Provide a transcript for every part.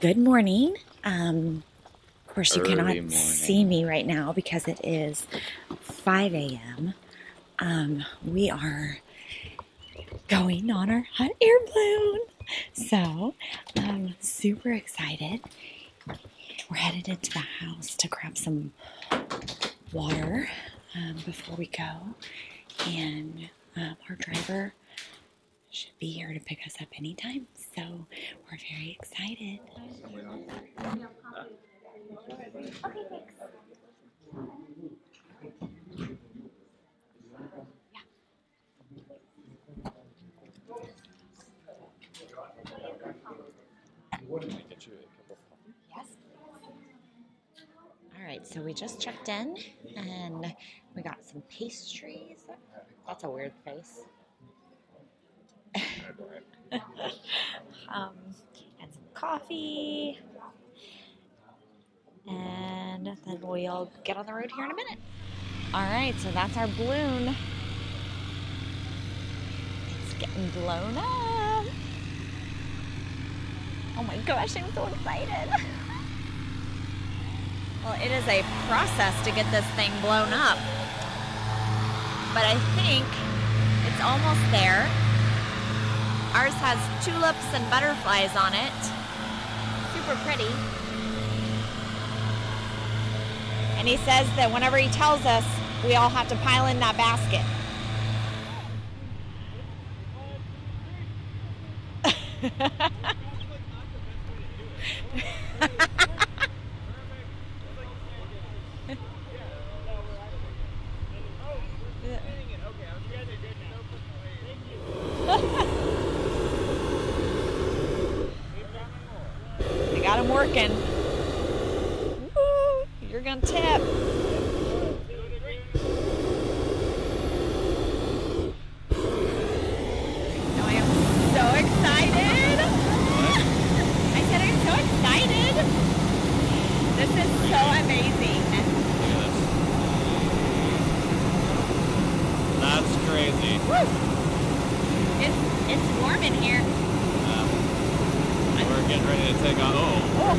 Good morning. Um, of course, you Early cannot morning. see me right now because it is 5 a.m. Um, we are going on our hot air balloon. So, I'm super excited. We're headed into the house to grab some water um, before we go. And um, our driver should be here to pick us up anytime. So, we're very excited. Yes. All right, so we just checked in and we got some pastries. That's a weird face. Um, and some coffee. And then we'll get on the road here in a minute. All right, so that's our balloon. It's getting blown up. Oh my gosh, I'm so excited. Well, it is a process to get this thing blown up. But I think it's almost there. Ours has tulips and butterflies on it. Super pretty. And he says that whenever he tells us, we all have to pile in that basket. I got him working. Woo, you're gonna tip. No, I am so excited. I said I'm so excited. This is so amazing. That's crazy. It's it's warm in here. Um, we're getting ready to take off. Oh,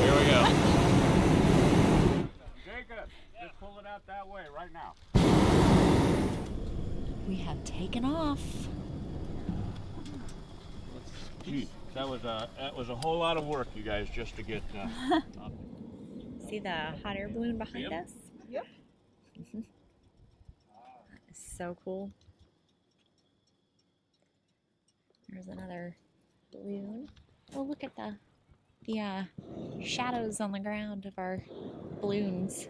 here we go. Jacob, just pull it out that way right now. We have taken off. Gee, that was a that was a whole lot of work, you guys, just to get. Uh. See the hot air balloon behind Yep. us? Yep. so cool. There's another balloon. Oh, look at the the uh, shadows on the ground of our balloons.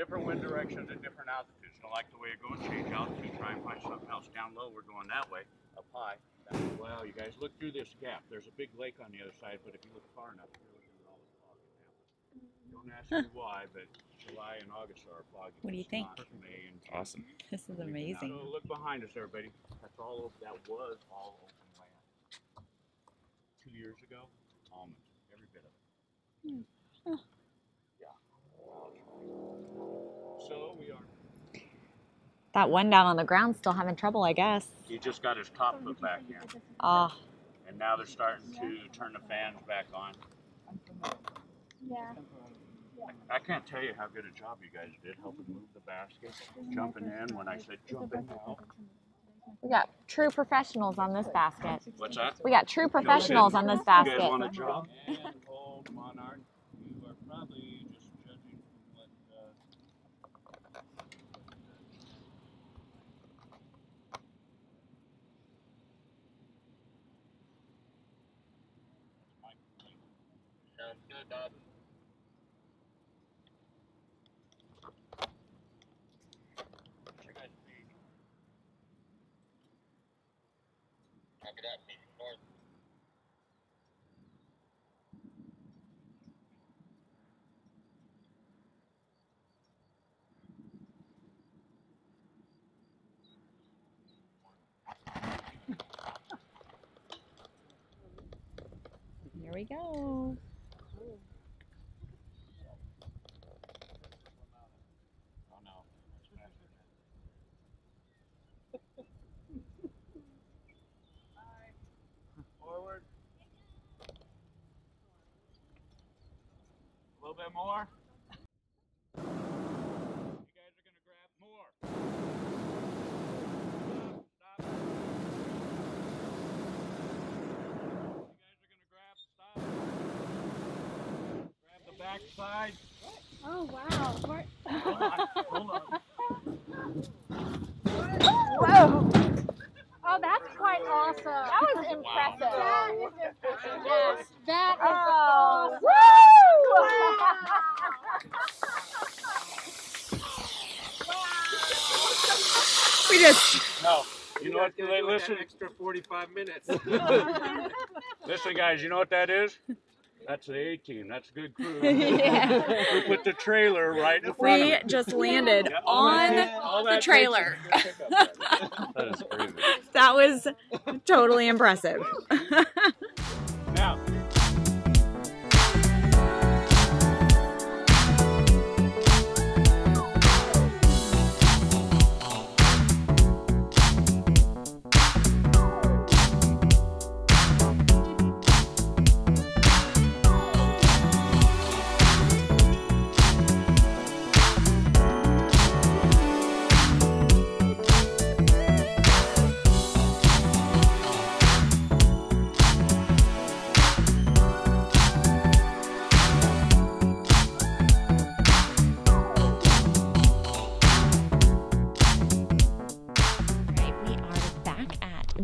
So different wind directions at different altitudes. Don't like the way it goes. Change altitude. Try and find something else down low. We're going that way. Up high. Well, you guys look through this gap. There's a big lake on the other side, but if you look far enough, you're looking at all the fog. now. Don't ask me why, but July and August are foggy. What do you It's think? May and Awesome. This is amazing. So look behind us, everybody. That's all. That was all open land. Two years ago, almonds, every bit of it. Hmm. Yeah. So we are. That one down on the ground still having trouble, I guess. He just got his top put back in, Ah, and now they're starting to turn the fans back on. Yeah. I can't tell you how good a job you guys did helping move the basket, jumping in when I said jump in now. we got true professionals on this basket. What's that? We got true professionals on this basket. You guys basket. want a job? And old monarch, you are probably just judging from what. Uh, Speed? Copy that, speed north. Here we go. Bit more. You guys are gonna grab more. Stop, stop. You guys are gonna grab, stop. Grab the back side. Oh wow. We're- Hold on, hold on. Whoa. Oh, that's quite awesome. That was impressive. That is impressive. Yes. That is just No. You know what? They, listen, extra 45 minutes. listen, guys. You know what that is? That's the A team. That's a good crew. Yeah. We put the trailer right in front we of it. just landed Yeah, on takes- all the trailer. takes is a good pickup. that is crazy. That was totally impressive.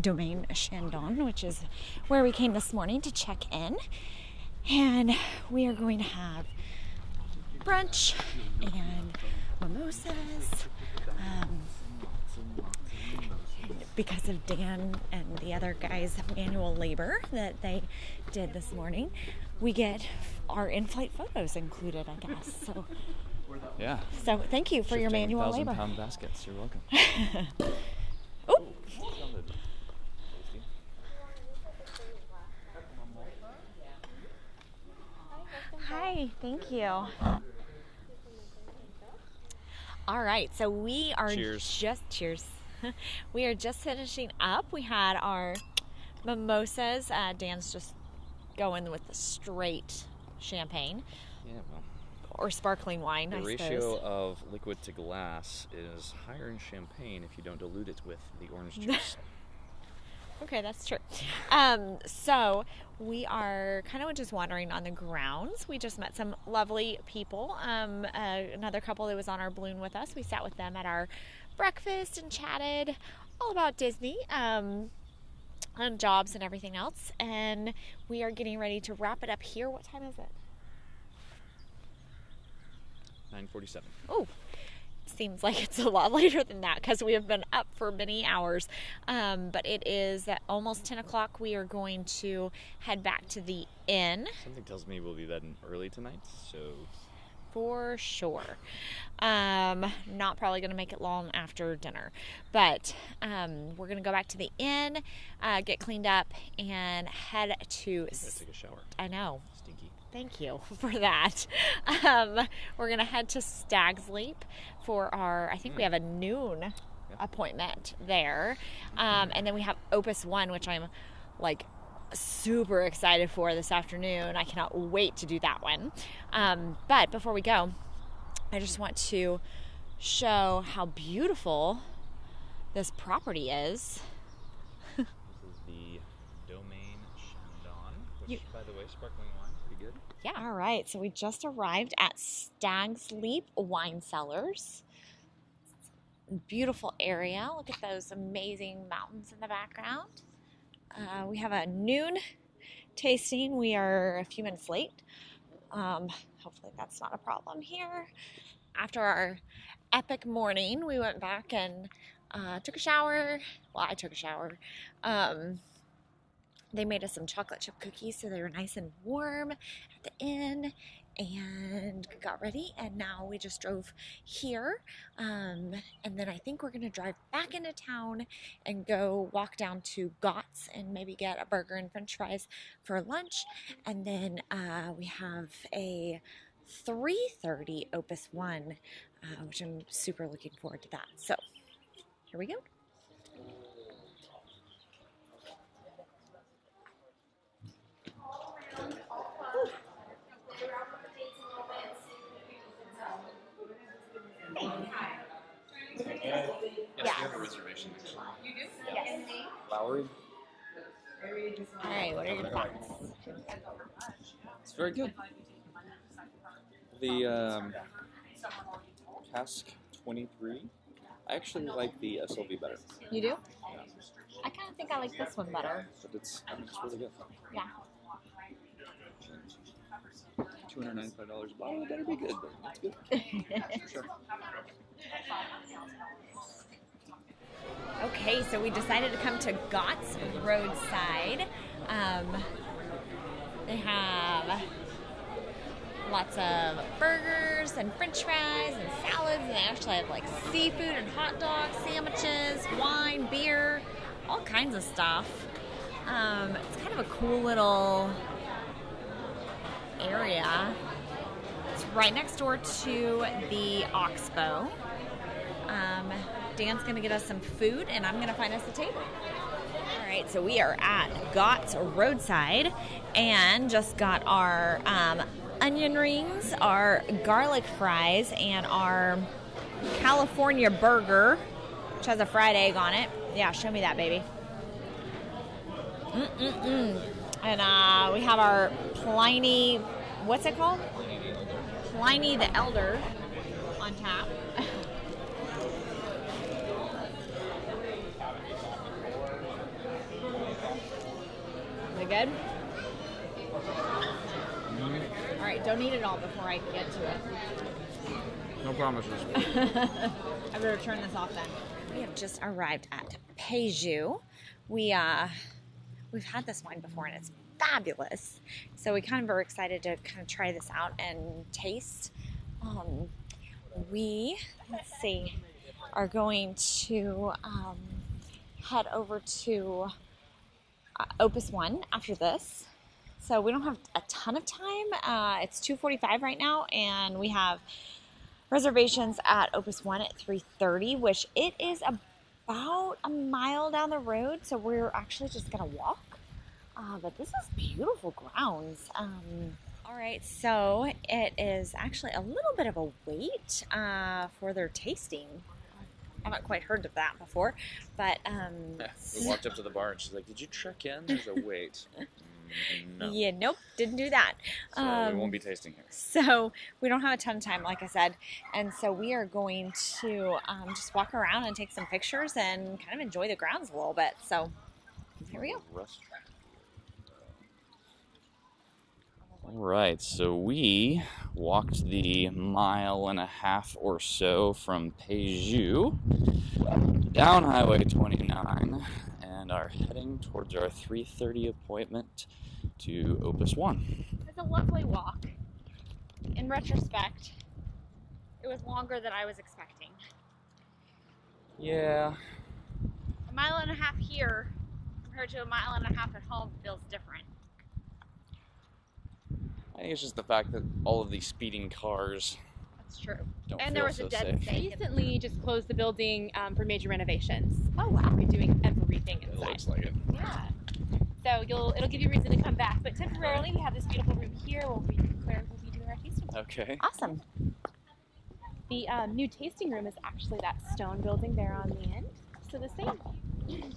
Domaine Chandon, which is where we came this morning to check in. And we are going to have brunch and mimosas. Um, because of Dan and the other guys' manual labor that they did this morning, we get our in-flight photos included, I guess. So, Yeah. so thank you for your manual labor. pound baskets. You're welcome. Oh, Sounded tasty. Hi, thank you. All right, so we are Cheers. just cheers. we are just finishing up. We had our mimosas. Uh, Dan's just going with the straight champagne Yeah, well. or sparkling wine, The I ratio suppose. of liquid to glass is higher in champagne if you don't dilute it with the orange juice. Okay, that's true. Um, so we are kind of just wandering on the grounds. We just met some lovely people. Um, uh, another couple that was on our balloon with us. We sat with them at our breakfast and chatted all about Disney. Um, and jobs and everything else. And we are getting ready to wrap it up here. What time is it? 947. Oh, seems like it's a lot later than that because we have been up for many hours. Um, but it is at almost 10 o'clock. We are going to head back to the inn Something tells me we'll be that early tonight, so for sure. Um, not probably going to make it long after dinner, but um, we're going to go back to the inn, uh, get cleaned up, and head to. Take a shower. I know. Stinky. Thank you for that. Um, we're gonna head to Stag's Leap for our. I think we have a noon appointment there, um, and then we have Opus One, which I'm like super excited for this afternoon. I cannot wait to do that one. Um, but before we go, I just want to show how beautiful this property is. This is the Domaine Chandon, which, You- by the way, sparkling wine, pretty good. Yeah. All right. So we just arrived at Stag's Leap Wine Cellars. Beautiful area. Look at those amazing mountains in the background. Uh, we have a noon tasting. We are a few minutes late. Um, hopefully, that's not a problem here. After our epic morning, we went back and uh, took a shower. Well, I took a shower. Um, they made us some chocolate chip cookies, so they were nice and warm at the inn and got ready. And now we just drove here. Um, and then I think we're going to drive back into town and go walk down to Gott's and maybe get a burger and french fries for lunch. And then uh, we have a 3.30 Opus 1, uh, which I'm super looking forward to that. So here we go. Valerie. All right, what are your thoughts? It's very good. The um, Cask 23. I actually like the SLV better, You do? Yeah. I kind of think I like this one better. but it's, it's really good. Yeah. $295 a bottle. It better be good. But it's good. For sure. Okay, so we decided to come to Gott's Roadside. Um, they have lots of burgers and french fries and salads, and they actually have like seafood and hot dogs, sandwiches, wine, beer, all kinds of stuff. Um, it's kind of a cool little area. It's right next door to the Oxbow. Um, Dan's gonna get us some food, and I'm gonna find us a table. All right, so we are at Gott's Roadside, and just got our um, onion rings, our garlic fries, and our California burger, which has a fried egg on it. Yeah, show me that, baby. Mm-mm-mm. And uh, we have our Pliny, what's it called? Pliny the Elder Is it good? All right, don't eat it all before I get to it. No promises. I better turn this off then. We have just arrived at Peju. We uh, we've had this wine before and it's fabulous. So we kind of are excited to kind of try this out and taste. Um, we let's see, are going to um, head over to Opus One after this. So we don't have a ton of time. Uh, it's 2:45 right now, and we have reservations at Opus One at 3:30, which it is about a mile down the road. So we're actually just gonna walk. Uh, but this is beautiful grounds. Um, all right, so it is actually a little bit of a wait uh, for their tasting. I haven't quite heard of that before, but um, we walked up to the bar and she's like, "Did you check in?" There's a wait. Mm, no. yeah, nope, didn't do that. So Um, we won't be tasting here. So we don't have a ton of time, like I said, and so we are going to um, just walk around and take some pictures and kind of enjoy the grounds a little bit. So here we go. Restaurant. All right, so we walked the mile and a half or so from Peju down Highway 29 and are heading towards our 3:30 appointment to Opus One. It's a lovely walk. In retrospect, it was longer than I was expecting. Yeah, A mile and a half here compared to a mile and a half at home feels different. I think it's just the fact that all of these speeding cars That's true. don't And feel there was so a dead safe. snake. recently just closed the building um, for major renovations. Oh wow. We're doing everything It inside. looks like it. Yeah. So you'll it'll give you reason to come back. But temporarily, we have this beautiful room here. where We'll be where we'll be doing our tasting. Okay. Awesome. The um, new tasting room is actually that stone building there on the end. So the same.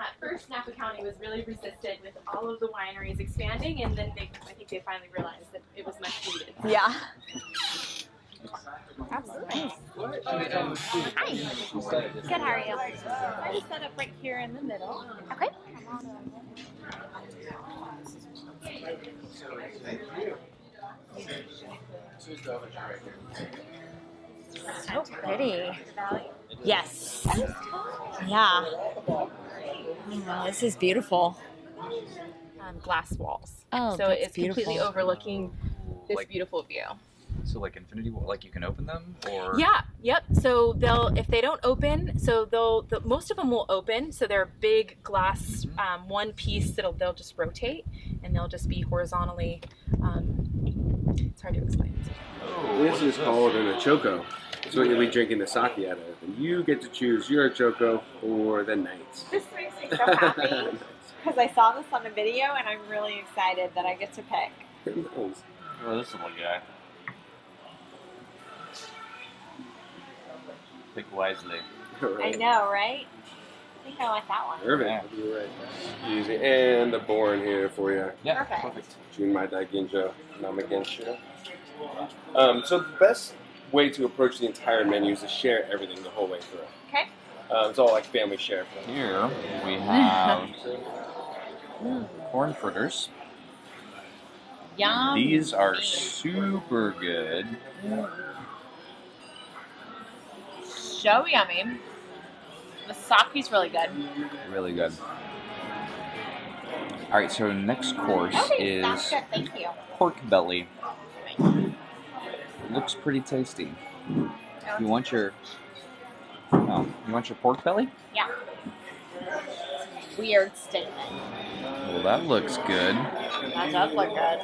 At first, Napa County was really resistant with all of the wineries expanding, and then they, I think they finally realized that it was much needed. Yeah. Absolutely. Hi. Good, how are you? I just set up right here in the middle. Okay. So pretty. Yes. Yeah. Oh, this is beautiful. Um, glass walls. Oh, so that's it's completely overlooking this Like- beautiful view. So like Infinity like you can open them or Yeah, yep. So they'll if they don't open, so they'll the, most of them will open. So they're big glass, um, one piece that'll they'll just rotate and they'll just be horizontally. Um, it's hard to explain. This is called an Ochoko. It's what you'll be drinking the sake out of. And you get to choose your Ochoko for the night. This makes me so happy because I saw this on a video and I'm really excited that I get to pick. Nice. Oh, this little guy. Pick wisely. All I know, right? I think I like that one. Perfect. You're right. Easy. And the Born here for you. Yeah, Perfect. perfect. Junmai Daiginjo Namagenshu. Um, so the best way to approach the entire menu is to share everything the whole way through. Okay. Um, it's all like family share. Here we have corn fritters. Yum. These are super good. so yummy. The sake's really good. Really good. All right, so next course Okay, is. Thank you. pork belly. Looks pretty tasty. You want your oh, you want your pork belly? Yeah. Weird statement. Well, that looks good. That does look good.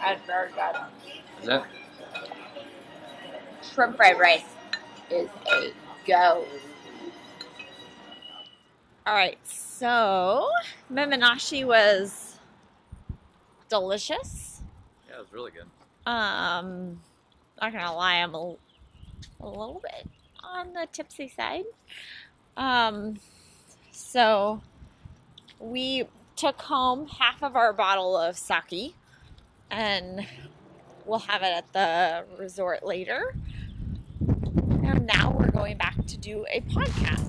That's very good. That Shrimp fried rice is a go. All right, so Miminashi was delicious. Yeah, it was really good. Um, not gonna lie, I'm a, a little bit on the tipsy side. Um, so we took home half of our bottle of sake, and we'll have it at the resort later. And now we're going back to do a podcast.